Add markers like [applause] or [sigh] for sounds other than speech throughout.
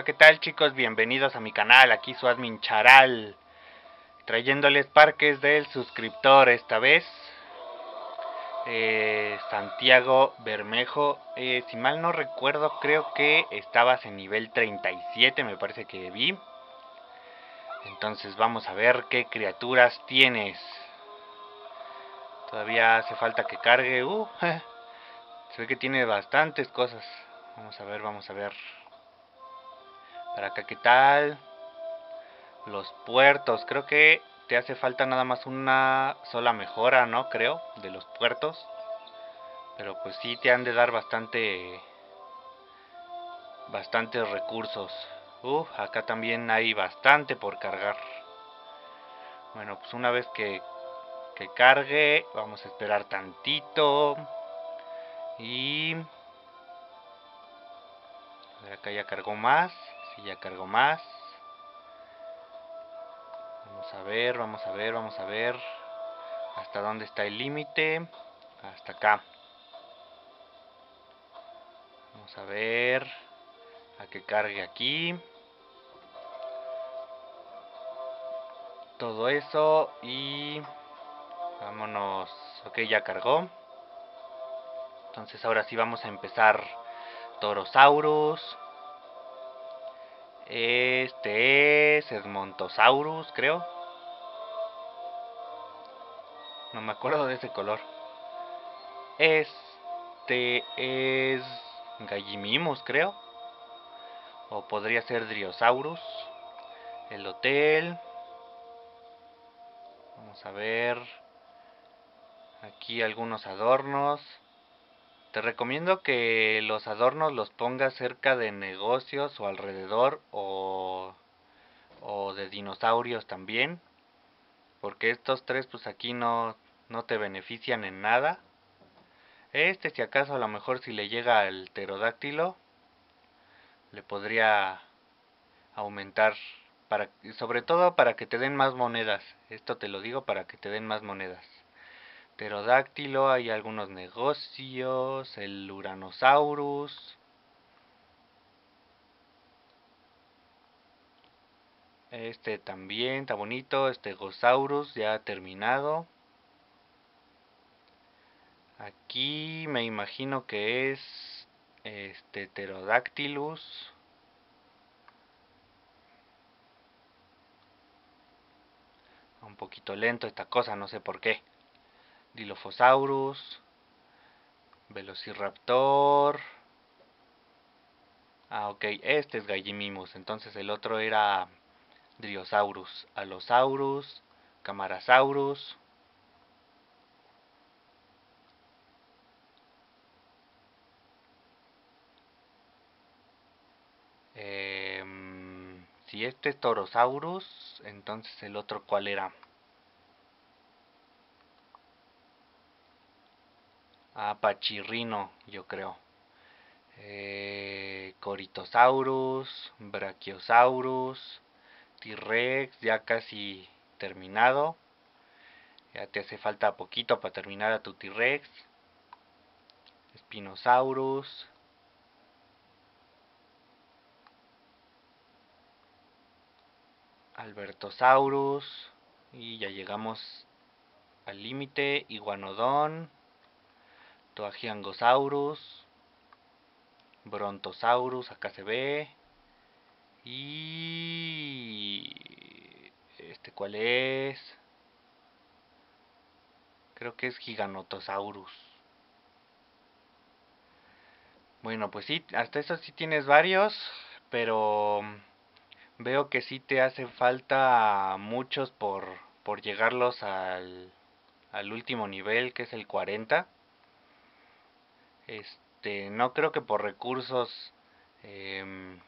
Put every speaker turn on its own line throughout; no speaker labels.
Hola, ¿qué tal chicos? Bienvenidos a mi canal, aquí su admin Charal Trayéndoles parques del suscriptor esta vez. Eh, Santiago Bermejo eh, Si mal no recuerdo, creo que estabas en nivel 37, me parece que vi. Entonces vamos a ver qué criaturas tienes. Todavía hace falta que cargue, uh, [laughs] se ve que tiene bastantes cosas. Vamos a ver, vamos a ver para acá, ¿qué tal? Los puertos, creo que te hace falta nada más una sola mejora, ¿no? Creo, de los puertos. Pero pues sí te han de dar bastante... Bastantes recursos. Uh, acá también hay bastante por cargar. Bueno, pues una vez que, que cargue, vamos a esperar tantito. Y... Acá ya cargó más ya cargo más. Vamos a ver, vamos a ver, vamos a ver. Hasta dónde está el límite. Hasta acá. Vamos a ver. A que cargue aquí. Todo eso y vámonos. Ok, ya cargó. Entonces ahora sí vamos a empezar Torosaurus. Este es Edmontosaurus, creo. No me acuerdo de ese color. Este es Gallimimus, creo. O podría ser Driosaurus. El hotel. Vamos a ver. Aquí algunos adornos. Te recomiendo que los adornos los pongas cerca de negocios o alrededor o, o de dinosaurios también. Porque estos tres pues aquí no, no te benefician en nada. Este si acaso a lo mejor si le llega al pterodáctilo le podría aumentar para sobre todo para que te den más monedas. Esto te lo digo para que te den más monedas pterodáctilo, hay algunos negocios, el Uranosaurus. Este también está bonito, este Gosaurus ya terminado. Aquí me imagino que es este Pterodactylus. Un poquito lento esta cosa, no sé por qué. Dilophosaurus, Velociraptor. Ah, ok, este es Gallimimus, entonces el otro era Driosaurus, Allosaurus, Camarasaurus. Em, si este es Torosaurus, entonces el otro cuál era? Apachirrino, yo creo. Eh, Coritosaurus, Brachiosaurus, T-Rex, ya casi terminado. Ya te hace falta poquito para terminar a tu T-Rex. Spinosaurus. Albertosaurus. Y ya llegamos al límite. Iguanodon. Toagiangosaurus, Brontosaurus, acá se ve. Y este cuál es? Creo que es Giganotosaurus. Bueno, pues sí, hasta eso sí tienes varios, pero veo que sí te hace falta muchos por, por llegarlos al, al último nivel, que es el 40. Este, no creo que por recursos eh,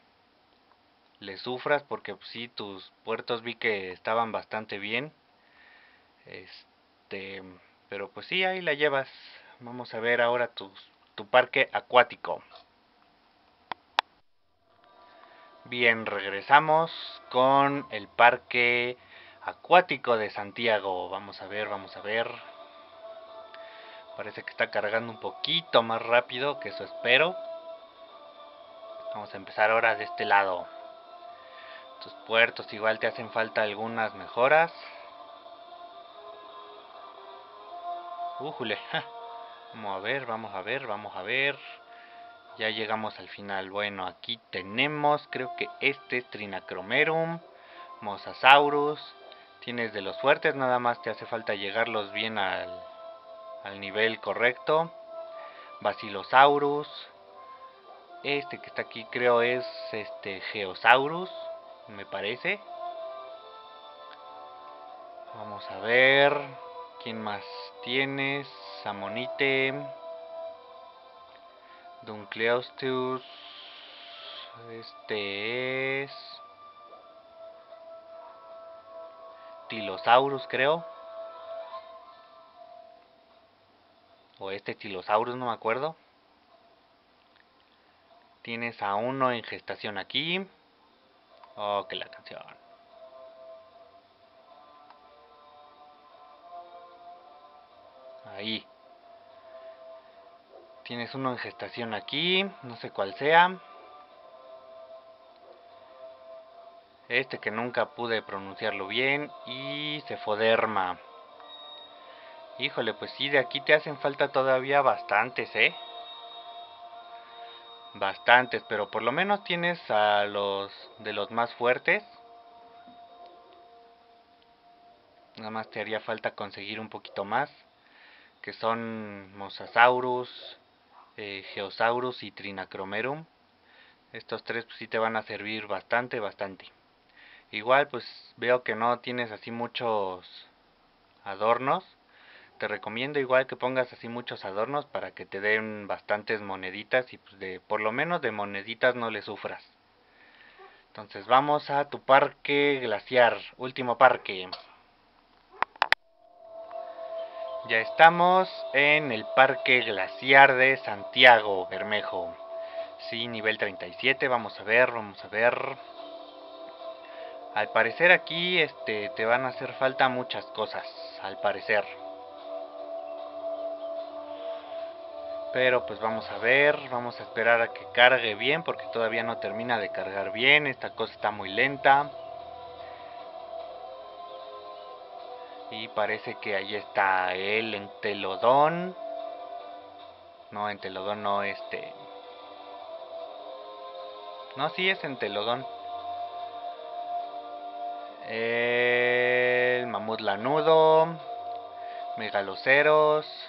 le sufras, porque pues, sí, tus puertos vi que estaban bastante bien. Este, pero pues sí, ahí la llevas. Vamos a ver ahora tu, tu parque acuático. Bien, regresamos con el parque acuático de Santiago. Vamos a ver, vamos a ver. Parece que está cargando un poquito más rápido, que eso espero. Vamos a empezar ahora de este lado. Tus puertos igual te hacen falta algunas mejoras. Újule. Vamos a ver, vamos a ver, vamos a ver. Ya llegamos al final. Bueno, aquí tenemos, creo que este es Trinacromerum, Mosasaurus. Tienes de los fuertes, nada más te hace falta llegarlos bien al, al nivel correcto. Basilosaurus. Este que está aquí creo es este Geosaurus, me parece. Vamos a ver. ¿Quién más tienes? Samonite. Duncleostus. Este es. Tilosaurus, creo. O este Tilosaurus, no me acuerdo. Tienes a uno en gestación aquí. Oh, que la canción. Ahí. Tienes uno en gestación aquí, no sé cuál sea. Este que nunca pude pronunciarlo bien. Y Cefoderma. Híjole, pues sí, de aquí te hacen falta todavía bastantes, ¿eh? Bastantes, pero por lo menos tienes a los de los más fuertes. Nada más te haría falta conseguir un poquito más. Que son Mosasaurus, eh, Geosaurus y Trinacromerum. Estos tres pues, sí te van a servir bastante, bastante. Igual pues veo que no tienes así muchos adornos. Te recomiendo igual que pongas así muchos adornos para que te den bastantes moneditas y pues de por lo menos de moneditas no le sufras. Entonces vamos a tu parque glaciar, último parque. Ya estamos en el Parque Glaciar de Santiago, Bermejo. Sí, nivel 37, vamos a ver, vamos a ver. Al parecer aquí este te van a hacer falta muchas cosas, al parecer. Pero pues vamos a ver, vamos a esperar a que cargue bien porque todavía no termina de cargar bien, esta cosa está muy lenta. Y parece que ahí está el entelodón. No, entelodón no, este... No, sí es entelodón. El mamut lanudo. Megaloceros.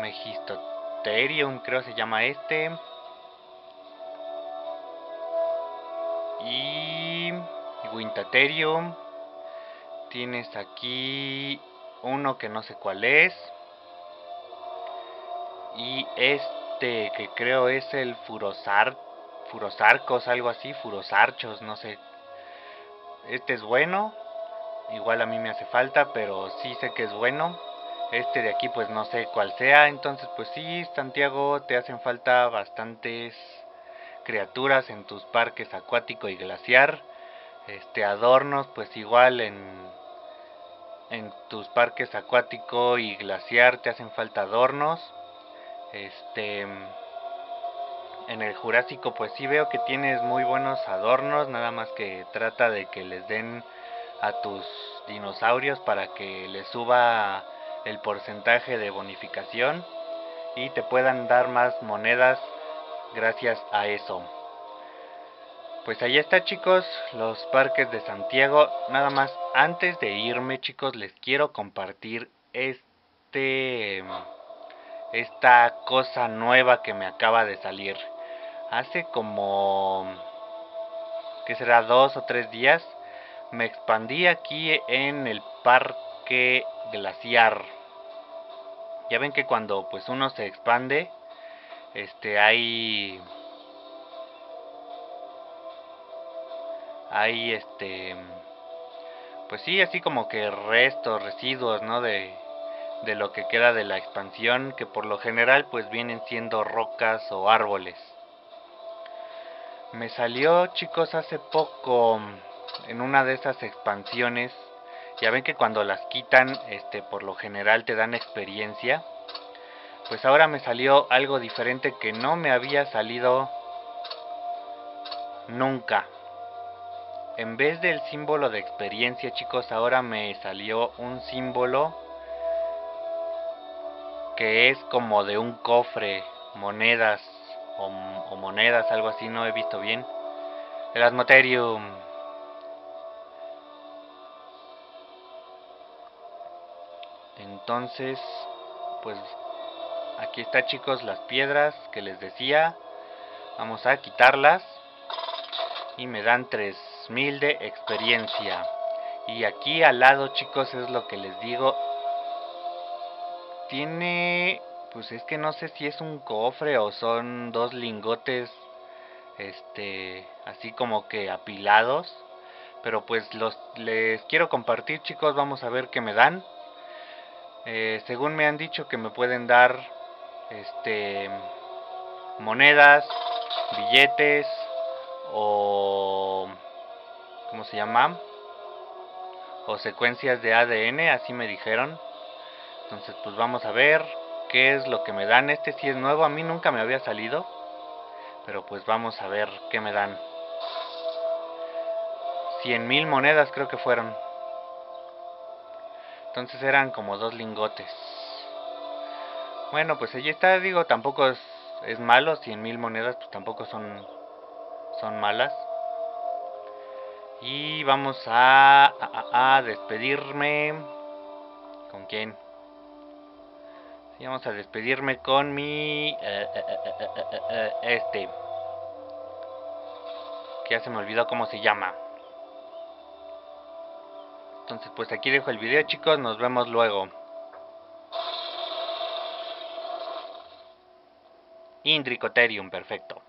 Megistoterium creo se llama este. Y Wintaterium. Tienes aquí uno que no sé cuál es. Y este que creo es el Furosar, Furosarcos, algo así, Furosarchos, no sé. Este es bueno. Igual a mí me hace falta, pero sí sé que es bueno. Este de aquí pues no sé cuál sea. Entonces pues sí, Santiago, te hacen falta bastantes criaturas en tus parques acuático y glaciar. Este adornos pues igual en en tus parques acuático y glaciar te hacen falta adornos. Este en el Jurásico pues sí veo que tienes muy buenos adornos, nada más que trata de que les den a tus dinosaurios para que les suba el porcentaje de bonificación y te puedan dar más monedas gracias a eso. Pues ahí está chicos, los parques de Santiago. Nada más, antes de irme chicos, les quiero compartir este esta cosa nueva que me acaba de salir. Hace como que será dos o tres días me expandí aquí en el parque glaciar. Ya ven que cuando pues uno se expande, este hay hay este pues sí así como que restos residuos no de de lo que queda de la expansión que por lo general pues vienen siendo rocas o árboles. Me salió chicos hace poco en una de esas expansiones ya ven que cuando las quitan este por lo general te dan experiencia pues ahora me salió algo diferente que no me había salido Nunca. En vez del símbolo de experiencia, chicos, ahora me salió un símbolo que es como de un cofre, monedas o, monedas, algo así, no he visto bien. El Asmoterium. Entonces, pues aquí está chicos las piedras que les decía. Vamos a quitarlas. Y me dan 3000 de experiencia. Y aquí al lado chicos es lo que les digo. Tiene... Pues es que no sé si es un cofre o son dos lingotes. Este... Así como que apilados. Pero pues los les quiero compartir chicos. Vamos a ver qué me dan. Eh, según me han dicho que me pueden dar este monedas billetes o ¿cómo se llama? o secuencias de ADN, así me dijeron. Entonces, pues vamos a ver qué es lo que me dan. Este sí es nuevo, a mí nunca me había salido. Pero pues vamos a ver qué me dan. 100 mil monedas creo que fueron. Entonces eran como dos lingotes. Bueno, pues allí está, digo, tampoco es es malo, 100 mil monedas pues tampoco son, son malas. Y vamos a, despedirme. ¿Con quién? Sí, vamos a despedirme con mi... Eh, eh, eh, este. Que ya se me olvidó cómo se llama. Entonces pues aquí dejo el video chicos, nos vemos luego. Indricoterium, perfecto.